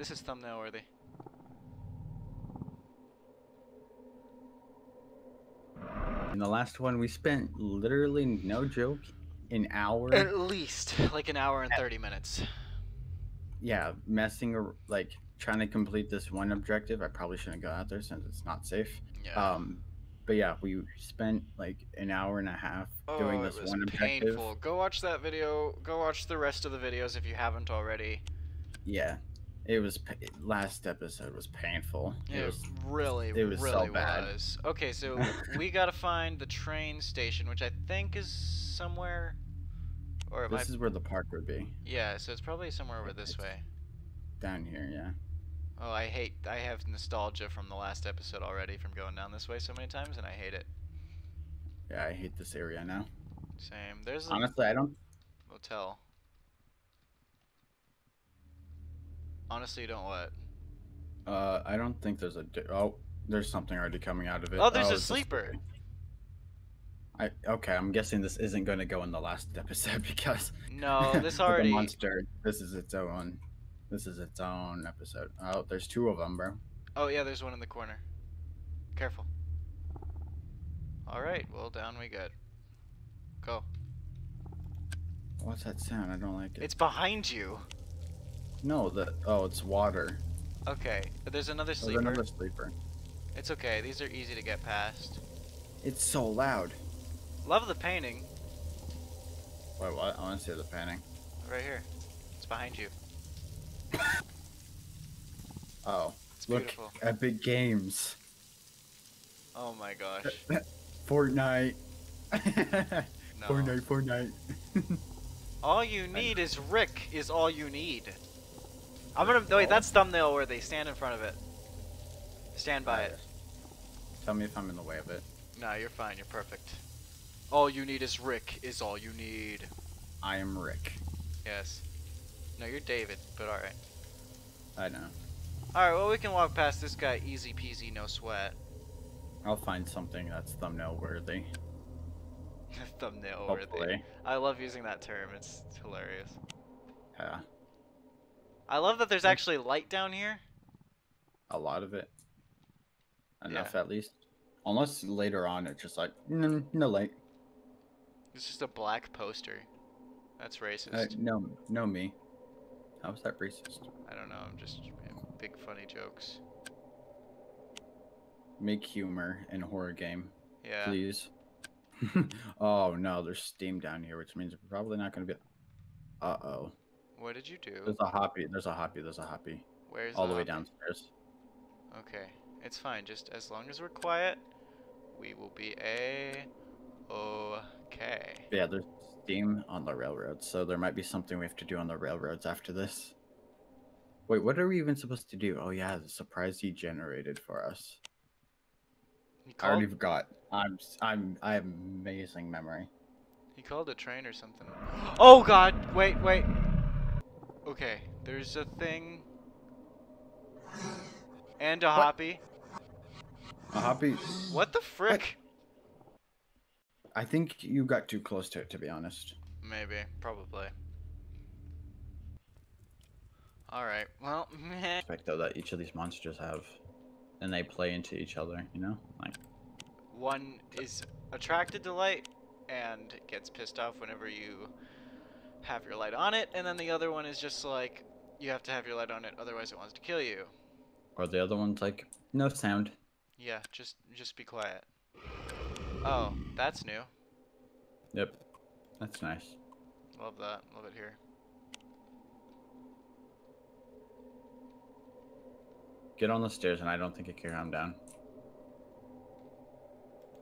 This is thumbnail worthy. In the last one, we spent literally no joke, an hour. At least like an hour and 30 minutes. yeah, messing or like trying to complete this one objective. I probably shouldn't go out there since it's not safe. Yeah. Um, but yeah, we spent like an hour and a half doing oh, this it was one objective. painful. Go watch that video. Go watch the rest of the videos if you haven't already. Yeah, it was last episode was painful. It It was really, it was so really bad. was. Okay, so we gotta find the train station, which I think is somewhere, or this might. is where the park would be Yeah, so it's probably somewhere over this It's- way. down here. Yeah. Oh, I hate. I have nostalgia from the last episode already from going down this way so many times, and I hate it. Yeah, I hate this area now. Same. There's Honestly, I don't. motel. Honestly, you don't what? Uh, I don't think there's a. Oh, there's something already coming out of it. Oh, there's a sleeper. I okay. I'm guessing this isn't going to go in the last episode because No, this the already. monster. This is its own. This is its own episode. Oh, there's two of them, bro. Oh yeah, there's one in the corner. Careful. All right, well down we go. Go. What's that sound? I don't like it. It's behind you. No, the oh, it's water. Okay, but there's another oh, There's sleeper. another sleeper. It's okay. These are easy to get past. It's so loud. Love the painting Wait, what? I want to see the painting. right here. It's behind you. Oh, It's look, beautiful. Epic Games, Oh my gosh. Fortnite. No. Fortnite, Fortnite. All you need is Rick. Is all you need. I'm gonna wait. That's thumbnail where they stand in front of it. Stand by it. Tell me if I'm in the way of it. No, you're fine. You're perfect. All you need is Rick. Is all you need. I am Rick. Yes. No, you're David. But all right. I know. All right. Well, we can walk past this guy easy peasy, no sweat. I'll find something that's thumbnail worthy. thumbnail worthy. Hopefully. I love using that term. It's, it's hilarious. Yeah. I love that there's actually light down here. A lot of it. Enough at least. Unless later on it's just like, no, no light. It's just a black poster. That's racist. Uh, no, no me. How's that racist? I don't know. I'm just big funny jokes. Make humor in a horror game, Yeah. please. oh no, there's steam down here, which means we're probably not gonna be. Uh oh. What did you do? There's a hoppy. There's a hoppy. There's a hoppy. Where's All the way hoppy? downstairs. Okay, it's fine. Just as long as we're quiet, we will be a okay. Yeah, there's steam on the railroads, so there might be something we have to do on the railroads after this. Wait, what are we even supposed to do? Oh yeah, the surprise he generated for us. He I already forgot. I'm I'm I have amazing memory. He called a train or something. Oh God! Wait, wait. Okay, there's a thing. And a hoppy. A hoppy. What the frick? I think you got too close to it, to be honest. Maybe, probably. All right. Well, meh. Though that each of these monsters have, and they play into each other. You know, like one is attracted to light and gets pissed off whenever you have your light on it, and then the other one is just like you have to have your light on it, otherwise it wants to kill you. or the other one's like no sound. Yeah, just just be quiet. Oh, that's new. Yep, that's nice. Love that. Love it here. Get on the stairs, and I don't think it can come down.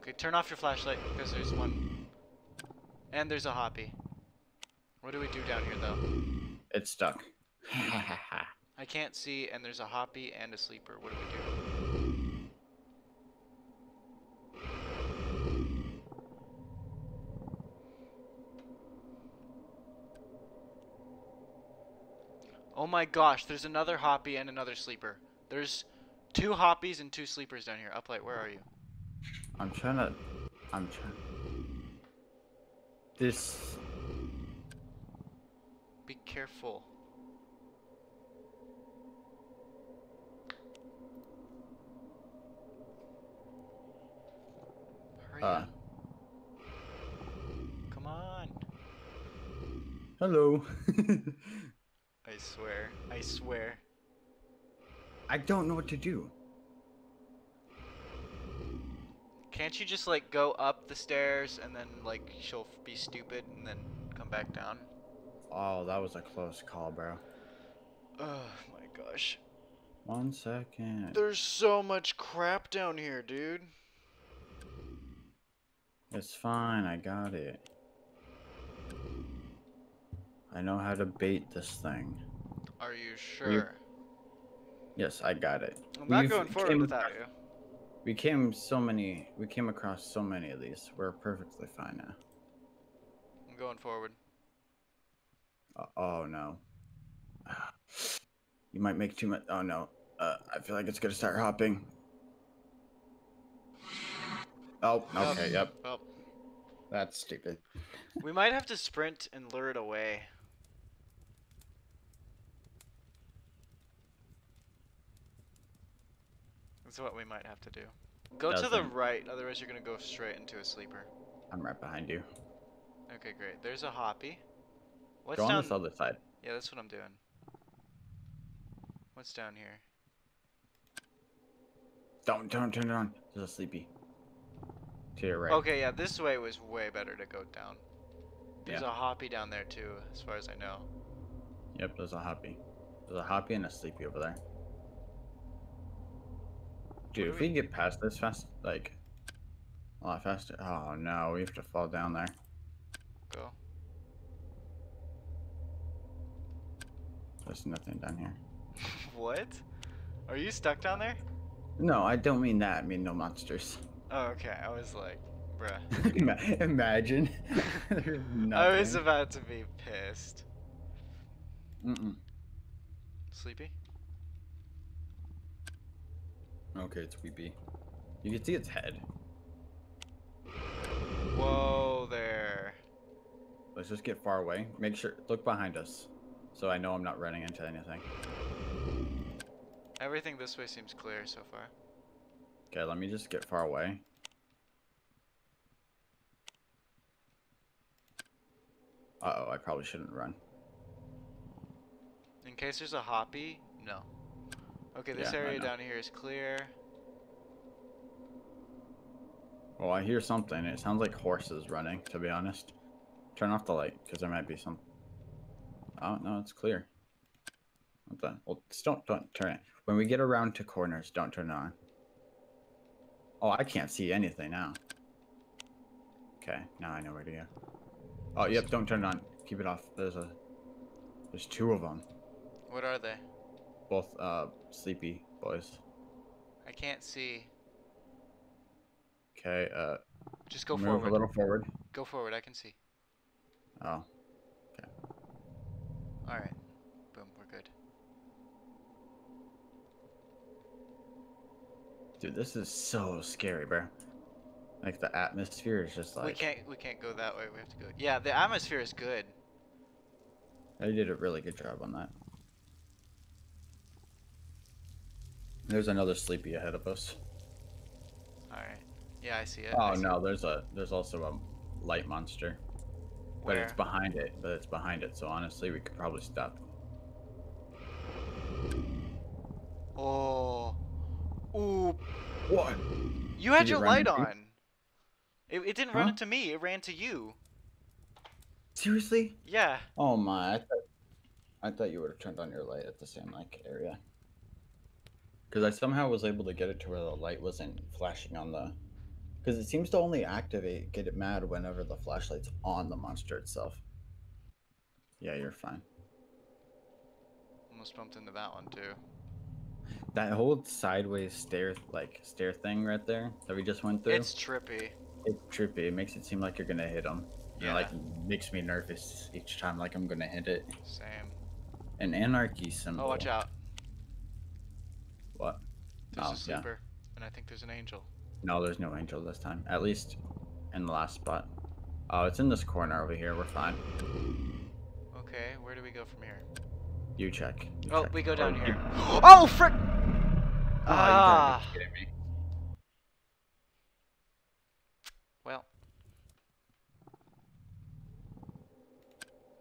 Okay, turn off your flashlight because there's one. And there's a hoppy. What do we do down here though? It's stuck. I can't see, and there's a hoppy and a sleeper. What do we do? Oh my gosh, there's another hoppy and another sleeper. There's two hoppies and two sleepers down here. Uplight, where are you? I'm trying to. I'm trying. This careful. Hurry uh. Come on. Hello. I swear. I swear. I don't know what to do. Can't you just like go up the stairs and then like she'll be stupid and then come back down? Oh, that was a close call, bro. Oh my gosh. One second. There's so much crap down here, dude. It's fine, I got it. I know how to bait this thing. Are you sure? Yes, I got it. I'm not We've going forward came without you. We came so many. We came across so many of these. We're perfectly fine now. I'm going forward. Uh, oh no. You might make too much. Oh no. Uh, I feel like it's gonna start hopping. Oh, okay. Oh, Yep. Well, That's stupid. we might have to sprint and lure it away. That's what we might have to do. Go to the right, otherwise you're gonna go straight into a sleeper. I'm right behind you. Okay, great. There's a hoppy. What's Go on down? this other side. Yeah, that's what I'm doing. What's down here? Don't don't turn it on. There's a sleepy. To your right. Okay, yeah, this way was way better to go down. There's Yeah. a hoppy down there too, as far as I know. Yep. There's a hoppy. There's a hoppy and a sleepy over there. Dude, if we we- get past this fast, like a lot faster. Oh no, we have to fall down there. Go. There's nothing down here. what? Are you stuck down there? No, I don't mean that. I mean no monsters. Oh, okay. I was like, bruh. Imagine. I was about to be pissed. Mm-mm. Sleepy? Okay, it's weepy. You can see its head. Whoa there. Let's just get far away. Make sure. Look behind us, so I know I'm not running into anything. Everything this way seems clear so far. Okay, let me just get far away. Uh oh, I probably shouldn't run. In case there's a hoppy, no. Okay, this Yeah, area down here is clear. Well, I hear something. It sounds like horses running, to be honest. Turn off the light, because there might be some. Oh, no, it's clear. What the? Well, just don't, don't turn it. When we get around to corners, don't turn it on. Oh, I can't see anything now. Okay, now I know where to go. Oh, yep, don't turn it on. Keep it off. There's a... There's two of them. What are they? Both, uh, sleepy boys. I can't see. Okay, uh, Just go move forward. a little forward. Go forward, I can see. Oh, Alright. Boom, we're good. dude, this is so scary, bro. Like, the atmosphere is just like... we can't we can't go that way, we have to go Yeah, the atmosphere is good. They did a really good job on that. There's another sleepy ahead of us. Alright. Yeah, I see it. Oh I see no, it. there's a there's also a light monster, but Where? it's behind it. But it's behind it, so honestly, we could probably stop. Oh. Ooh. What? You had Did your light on. It, it didn't run Huh? into me, it ran to you. Seriously? Yeah. Oh my! I thought, I thought you would have turned on your light at the same like area. Because I somehow was able to get it to where the light wasn't flashing on the. Because it seems to only activate, get it mad whenever the flashlight's on the monster itself. Yeah, you're fine. Almost bumped into that one too. That whole sideways stair, like stair thing right there that we just went through, It's trippy. it's trippy. It makes it seem like you're gonna hit them. Yeah. Yeah. like makes me nervous each time, like I'm gonna hit it. Same. An anarchy symbol. Oh, watch out. What? There's Oh, a yeah. sleeper. And I think there's an angel. No, there's no angel this time. At least in the last spot. Oh, it's in this corner over here. We're fine. Okay, where do we go from here? You check. You oh, check. we go down oh, here. You... Oh, frick! Ah! Oh, uh... Well.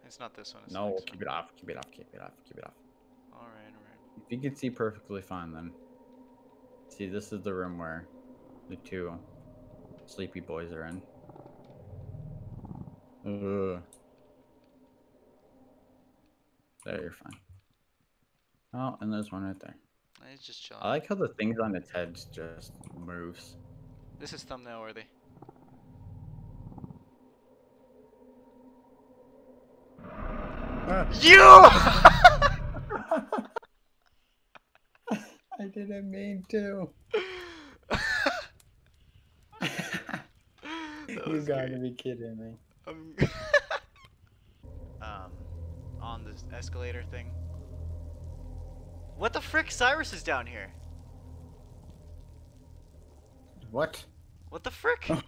It's not this one. It's no, keep one. it off. Keep it off. Keep it off. Keep it off. All right, all right. If you can see perfectly fine, then. See, this is the room where the two sleepy boys are in. Ugh. There, you're fine. Oh, and there's one right there. He's just chilling. I like how the things on its head just moves. This is thumbnail worthy. Ah. You! I didn't mean to. you was gotta great. be kidding me. Um, um, on this escalator thing. What the frick? Cyrus is down here. What? What the frick?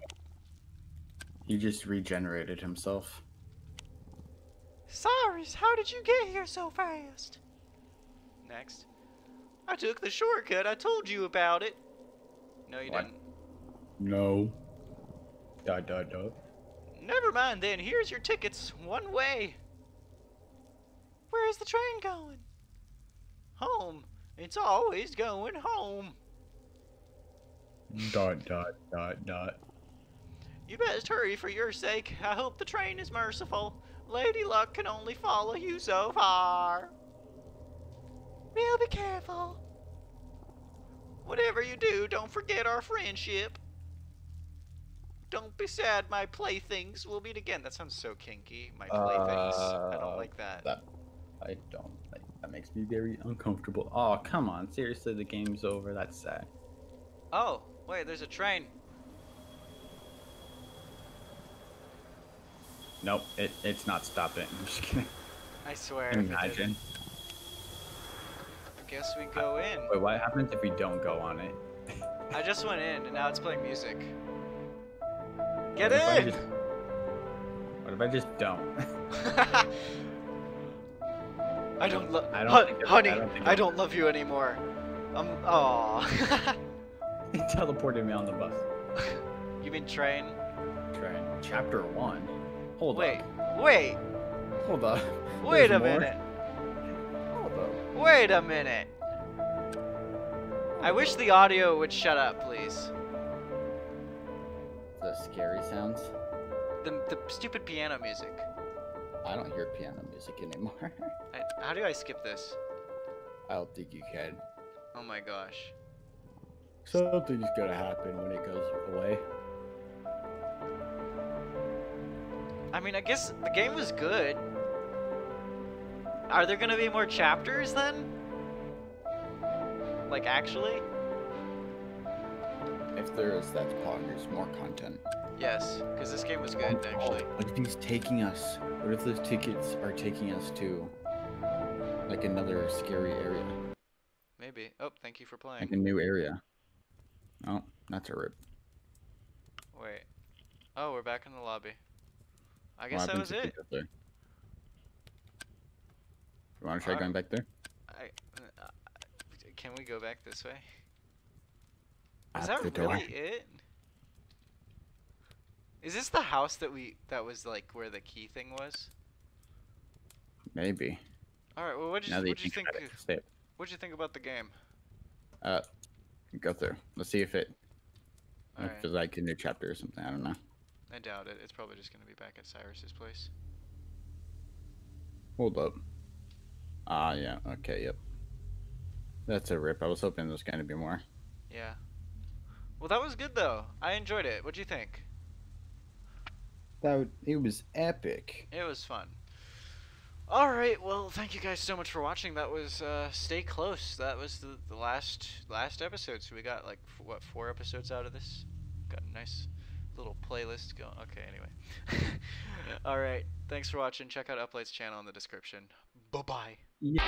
He just regenerated himself. Cyrus, how did you get here so fast? Next. I took the shortcut. I told you about it. No, you What? didn't. No. Dot dot dot. Never mind then. Here's your tickets. One way. Where is the train going? Home. It's always going home. Dot dot dot dot. You best hurry for your sake. I hope the train is merciful. Lady Luck can only follow you so far. We'll be careful. Whatever you do, don't forget our friendship. Don't be sad, my playthings. We'll meet again. That sounds so kinky. My playthings. I don't Uh, like that. That I don't like. That makes me very uncomfortable. Oh come on, seriously, the game's over. That's sad. Oh, wait, there's a train. Nope, it it's not stopping. I'm just kidding. I swear. Imagine. I guess we go in. Wait, what happens if we don't go on it? I just went in, and now it's playing music. Get What if I in! just- What if I just don't? I don't love. I don't think I honey, don't I don't love you anymore. Um. Oh. he teleported me on the bus. you mean train? Train. Chapter one. Hold Wait. up. Wait. Hold up. Wait There's a more? minute. Hold up. Wait a minute. I wish the audio would shut up, please. The scary sounds. The the stupid piano music. I don't hear piano music anymore. I, how do I skip this? I don't think you can. Oh my gosh. Something's gonna happen when it goes away. I mean, I guess the game was good. Are there gonna be more chapters then? Like actually? If there is, that's progress, more content. Yes, because this game was good actually. What if he's taking us? What if those tickets are taking us to like another scary area? Maybe. Oh, thank you for playing. Like a new area. Oh, that's a rip. Wait. Oh, we're back in the lobby. I guess that happens was it. You wanna try Alright. going back there? I, uh, can we go back this way? Is that the door. really it? Is this the house that we that was like where the key thing was? Maybe. All right. Well, what did you you think think? about it, say it. What did you think about the game? Uh, go through. Let's see if it All if right. like a new chapter or something. I don't know. I doubt it. It's probably just gonna be back at Cyrus's place. Hold up. Ah, yeah. Okay. Yep. That's a rip. I was hoping there was to be more. Yeah. Well, that was good though. I enjoyed it. What'd you think? That would, it was epic. It was fun. All right. Well, thank you guys so much for watching. That was uh, Stay Close. That was the, the last last episode. So we got like f- what four episodes out of this. Got a nice little playlist going. Okay. Anyway. All right. Thanks for watching. Check out Uplight's channel in the description. Bye bye. Yeah.